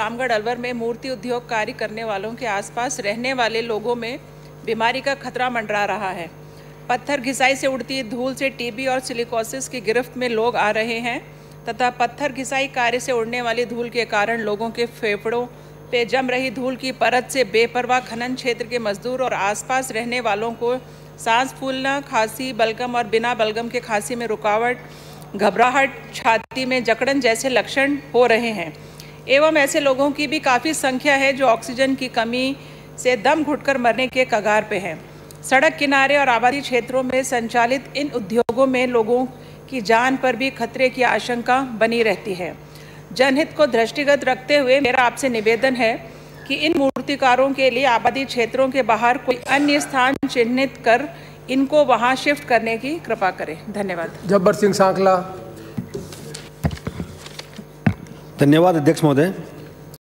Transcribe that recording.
रामगढ़ अलवर में मूर्ति उद्योग कार्य करने वालों के आसपास रहने वाले लोगों में बीमारी का खतरा मंडरा रहा है। पत्थर घिसाई से उड़ती धूल से टीबी और सिलिकोसिस की गिरफ्त में लोग आ रहे हैं तथा पत्थर घिसाई कार्य से उड़ने वाली धूल के कारण लोगों के फेफड़ों पे जम रही धूल की परत से बेपरवाह खनन क्षेत्र के मजदूर और आसपास रहने वालों को सांस फूलना, खांसी, बलगम और बिना बलगम के खांसी में रुकावट, घबराहट, छाती में जकड़न जैसे लक्षण हो रहे हैं। एवं ऐसे लोगों की भी काफ़ी संख्या है जो ऑक्सीजन की कमी से दम घुटकर मरने के कगार पे हैं। सड़क किनारे और आबादी क्षेत्रों में संचालित इन उद्योगों में लोगों की जान पर भी खतरे की आशंका बनी रहती है। जनहित को दृष्टिगत रखते हुए मेरा आपसे निवेदन है कि इन मूर्तिकारों के लिए आबादी क्षेत्रों के बाहर कोई अन्य स्थान चिन्हित कर इनको वहाँ शिफ्ट करने की कृपा करें। धन्यवाद। जब्बर सिंह सांकला धन्यवाद अध्यक्ष महोदय।